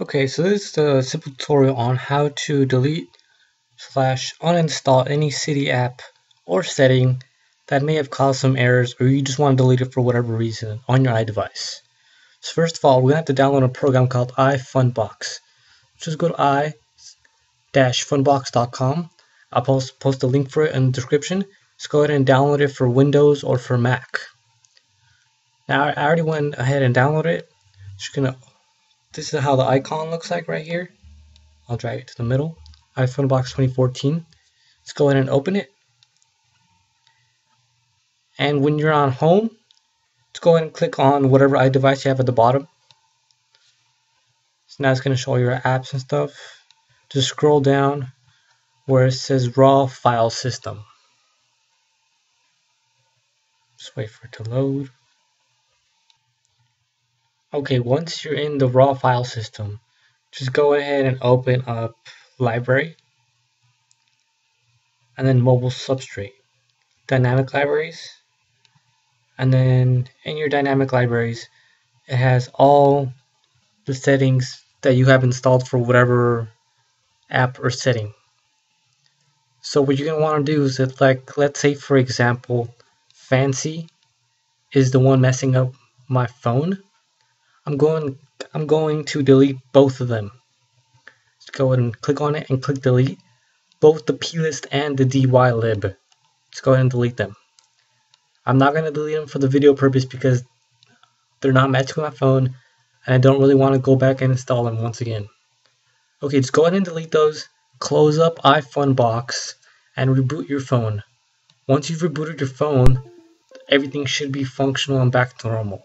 Okay, so this is a simple tutorial on how to delete slash uninstall any Cydia app or setting that may have caused some errors or you just want to delete it for whatever reason on your iDevice. So first of all, we're going to have to download a program called iFunbox. Just go to i-funbox.com. I'll post, post a link for it in the description. Just go ahead and download it for Windows or for Mac. Now I already went ahead and downloaded it. Just gonna this is how the icon looks like right here. I'll drag it to the middle. iFunbox 2014. Let's go ahead and open it. And when you're on home, let's go ahead and click on whatever iDevice you have at the bottom. So now it's going to show your apps and stuff. Just scroll down where it says raw file system. Just wait for it to load. Okay, once you're in the raw file system, just go ahead and open up library and then mobile substrate, dynamic libraries, and then in your dynamic libraries, it has all the settings that you have installed for whatever app or setting. So what you're going to want to do is that like, let's say for example, fancy is the one messing up my phone. I'm going I'm going to delete both of them. Just go ahead and click on it and click delete. Both the plist and the dylib. Just go ahead and delete them. I'm not going to delete them for the video purpose because they're not matching my phone and I don't really want to go back and install them once again. Okay, just go ahead and delete those. Close up iFunbox, and reboot your phone. Once you've rebooted your phone, everything should be functional and back to normal.